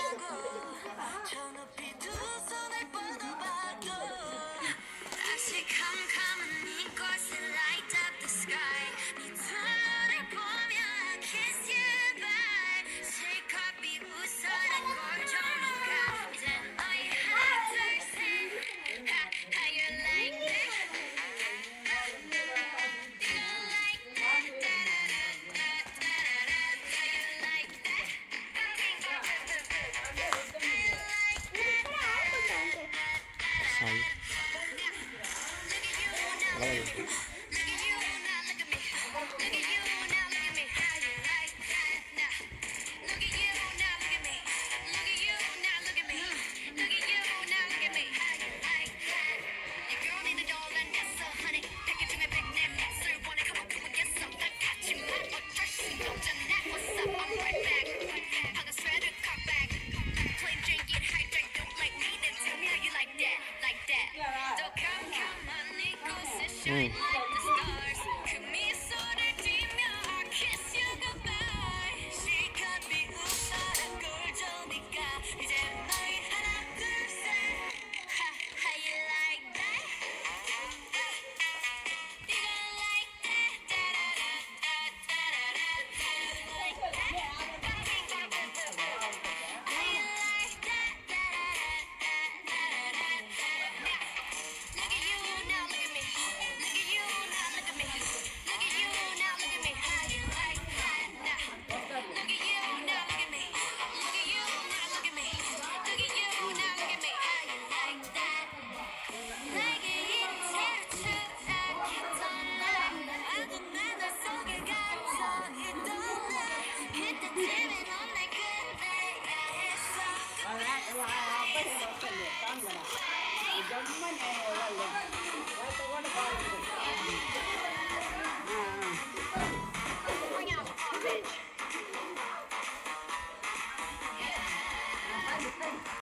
잡 Hãy subscribe like I'm gonna. I'm gonna go to the. I'm gonna go to the.